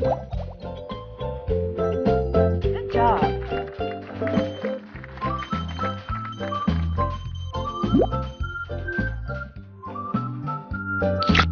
Good job. you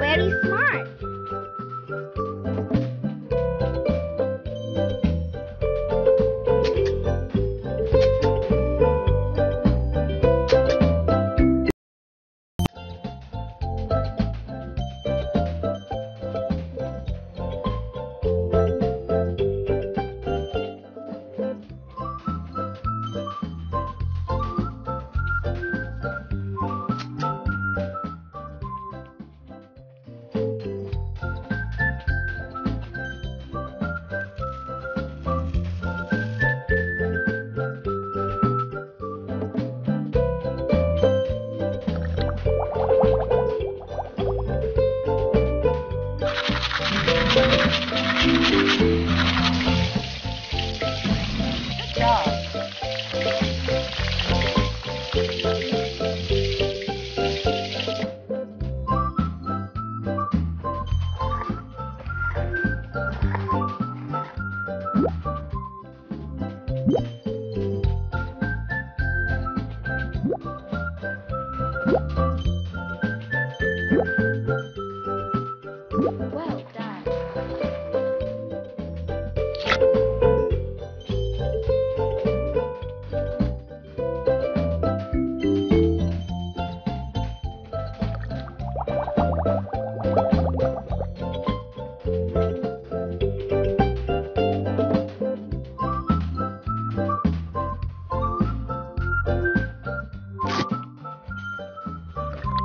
very soon.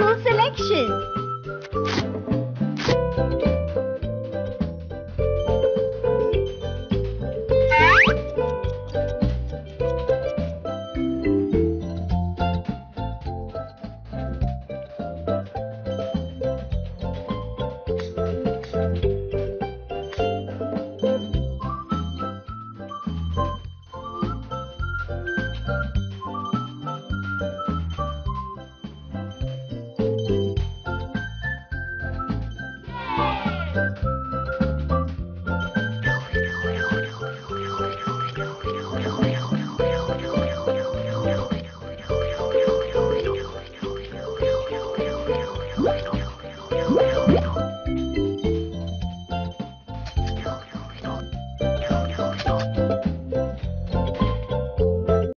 cool selection.